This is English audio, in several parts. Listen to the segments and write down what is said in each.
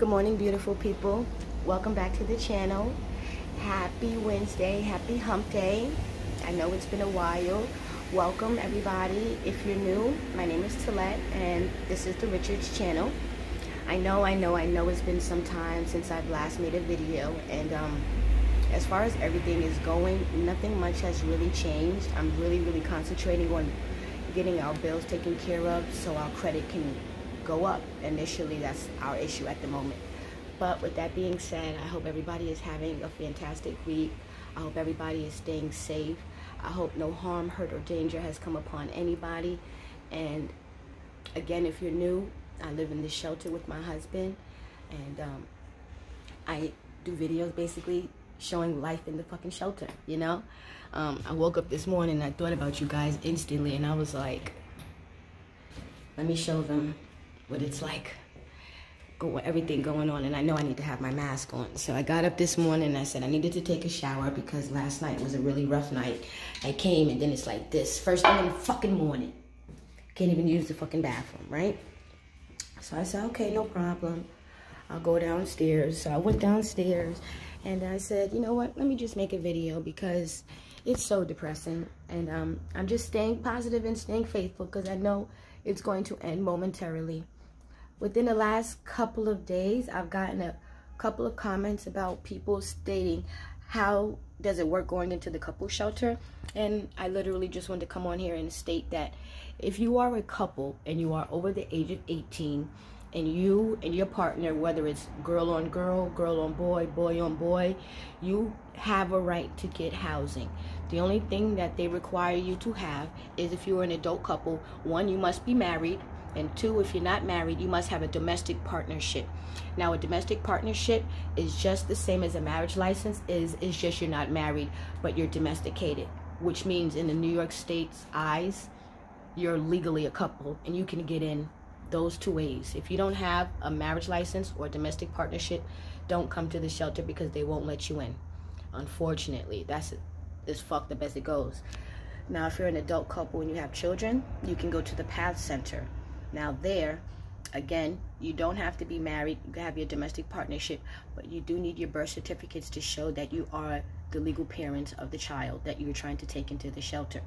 Good morning, beautiful people. Welcome back to the channel. Happy Wednesday. Happy hump day. I know it's been a while. Welcome, everybody. If you're new, my name is Tillette, and this is the Richards channel. I know, I know, I know it's been some time since I've last made a video, and um, as far as everything is going, nothing much has really changed. I'm really, really concentrating on getting our bills taken care of so our credit can go up. Initially, that's our issue at the moment. But with that being said, I hope everybody is having a fantastic week. I hope everybody is staying safe. I hope no harm, hurt, or danger has come upon anybody. And again, if you're new, I live in this shelter with my husband. And um, I do videos basically showing life in the fucking shelter, you know? Um, I woke up this morning and I thought about you guys instantly. And I was like, let me show them what it's like go, everything going on and I know I need to have my mask on. So I got up this morning and I said I needed to take a shower because last night was a really rough night. I came and then it's like this first thing in the fucking morning. Can't even use the fucking bathroom, right? So I said, okay, no problem. I'll go downstairs. So I went downstairs and I said, you know what? Let me just make a video because it's so depressing. And um, I'm just staying positive and staying faithful because I know it's going to end momentarily within the last couple of days, I've gotten a couple of comments about people stating how does it work going into the couple shelter. And I literally just wanted to come on here and state that if you are a couple and you are over the age of 18 and you and your partner whether it's girl on girl girl on boy boy on boy you have a right to get housing. The only thing that they require you to have is if you're an adult couple one you must be married and two, if you're not married, you must have a domestic partnership. Now, a domestic partnership is just the same as a marriage license. is Is just you're not married, but you're domesticated, which means in the New York State's eyes, you're legally a couple, and you can get in those two ways. If you don't have a marriage license or domestic partnership, don't come to the shelter because they won't let you in. Unfortunately, that's as fucked up as it goes. Now, if you're an adult couple and you have children, you can go to the PATH Center now there, again, you don't have to be married. You have your domestic partnership, but you do need your birth certificates to show that you are the legal parents of the child that you're trying to take into the shelter.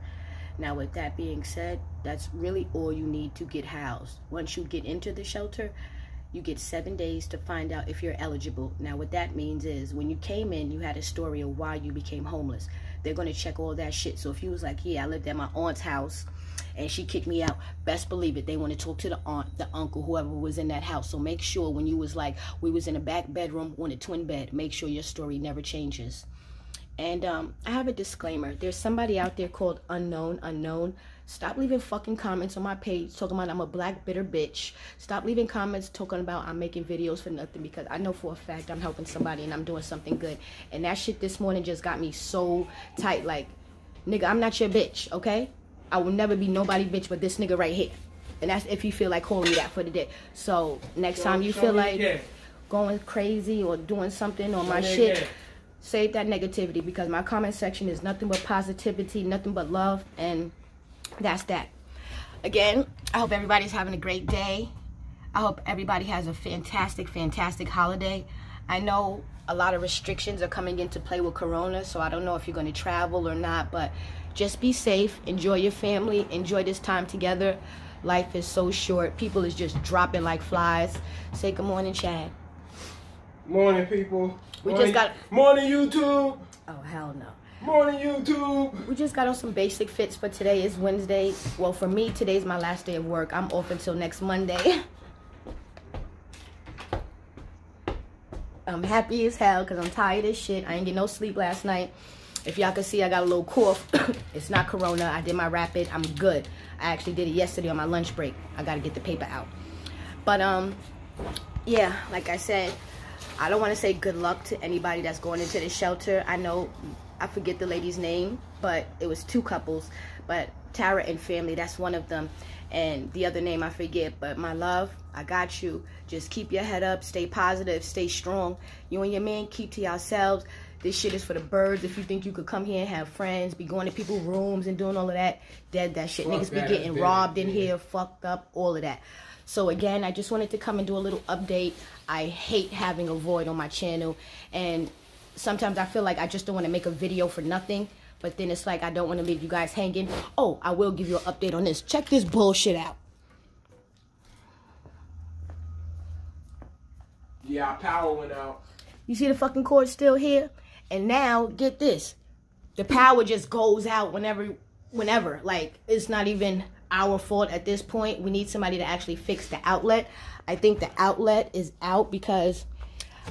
Now, with that being said, that's really all you need to get housed. Once you get into the shelter, you get seven days to find out if you're eligible. Now, what that means is when you came in, you had a story of why you became homeless. They're going to check all that shit. So if you was like, yeah, I lived at my aunt's house and she kicked me out. Best believe it. They want to talk to the aunt, the uncle, whoever was in that house. So make sure when you was like, we was in a back bedroom on a twin bed, make sure your story never changes. And um, I have a disclaimer. There's somebody out there called Unknown Unknown. Stop leaving fucking comments on my page talking about I'm a black bitter bitch. Stop leaving comments talking about I'm making videos for nothing because I know for a fact I'm helping somebody and I'm doing something good. And that shit this morning just got me so tight. Like, nigga, I'm not your bitch, okay? I will never be nobody bitch but this nigga right here. And that's if you feel like calling me that for the day. So next show, time you feel like going crazy or doing something on my shit, save that negativity because my comment section is nothing but positivity, nothing but love, and that's that. Again, I hope everybody's having a great day. I hope everybody has a fantastic, fantastic holiday. I know a lot of restrictions are coming into play with Corona, so I don't know if you're going to travel or not, but just be safe. Enjoy your family. Enjoy this time together. Life is so short. People is just dropping like flies. Say good morning, Chad. Morning, people. We morning, just got... Morning, YouTube. Oh, hell no. Morning, YouTube. We just got on some basic fits for today. It's Wednesday. Well, for me, today's my last day of work. I'm off until next Monday. I'm happy as hell because I'm tired as shit. I ain't get no sleep last night. If y'all can see, I got a little cough. it's not corona. I did my rapid. I'm good. I actually did it yesterday on my lunch break. I got to get the paper out. But, um, yeah, like I said, I don't want to say good luck to anybody that's going into the shelter. I know, I forget the lady's name, but it was two couples. But Tara and family, that's one of them. And the other name I forget, but my love, I got you. Just keep your head up, stay positive, stay strong. You and your man keep to yourselves This shit is for the birds. If you think you could come here and have friends, be going to people's rooms and doing all of that, dead that shit. Fuck Niggas that, be getting robbed in here, fucked up, all of that. So again, I just wanted to come and do a little update. I hate having a void on my channel, and sometimes I feel like I just don't want to make a video for nothing. But then it's like I don't want to leave you guys hanging. Oh, I will give you an update on this. Check this bullshit out. Yeah, power went out. You see the fucking cord still here? And now, get this. The power just goes out whenever whenever. Like it's not even our fault at this point. We need somebody to actually fix the outlet. I think the outlet is out because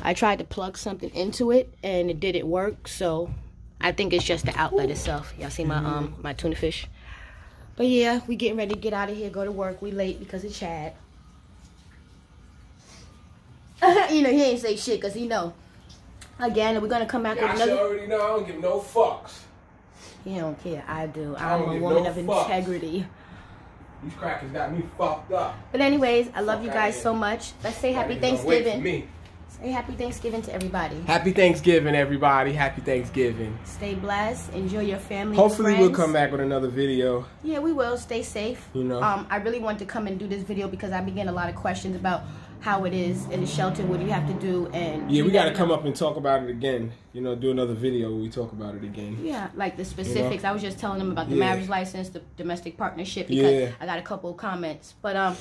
I tried to plug something into it and it didn't work. So I think it's just the outlet itself. Y'all see my um my tuna fish. But yeah, we getting ready to get out of here, go to work. We late because of Chad. you know, he ain't say shit because he know. Again, we're gonna come back Y'all with should another. already know I don't give no fucks. He don't care. I do. I I'm a woman no of fucks. integrity. These crackers got me fucked up. But anyways, I love Fuck you guys so much. Let's say happy Y'all wait for Thanksgiving. Say happy Thanksgiving to everybody. Happy Thanksgiving, everybody. Happy Thanksgiving. Stay blessed. Enjoy your family. Hopefully, we'll come back with another video. Yeah, we will. Stay safe. You know. Um, I really want to come and do this video because I began a lot of questions about how it is in the shelter. What do you have to do? And Yeah, we got to come up and talk about it again. You know, do another video where we talk about it again. Yeah, like the specifics. I was just telling them about the Yeah. marriage license, the domestic partnership, because Yeah. I got a couple of comments. But um,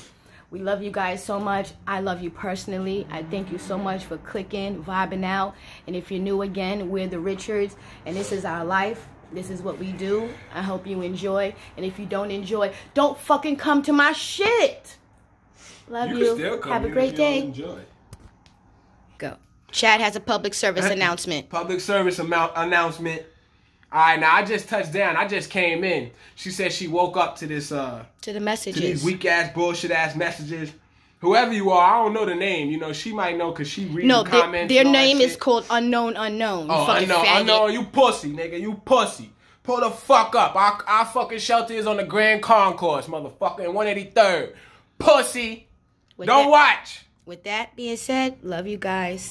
we love you guys so much. I love you personally. I thank you so much for clicking, vibing out. And if you're new again, we're the Richards, and this is our life. This is what we do. I hope you enjoy. And if you don't enjoy, don't fucking come to my shit. Love you. Have a great day. Enjoy. Go. Chad has a public service announcement. Public service amount announcement. All right, now I just touched down. I just came in. She said she woke up to this uh To the messages. to these weak ass bullshit ass messages. Whoever you are, I don't know the name. You know, she might know because she reads No, the their, comments. their and all that name is called Unknown Unknown. Oh, I fucking know, I faggot. know. You pussy, nigga. You pussy. Pull the fuck up. Our, our fucking shelter is on the Grand Concourse, motherfucker, in 183rd. Pussy. With Don't that- watch. With that being said, love you guys.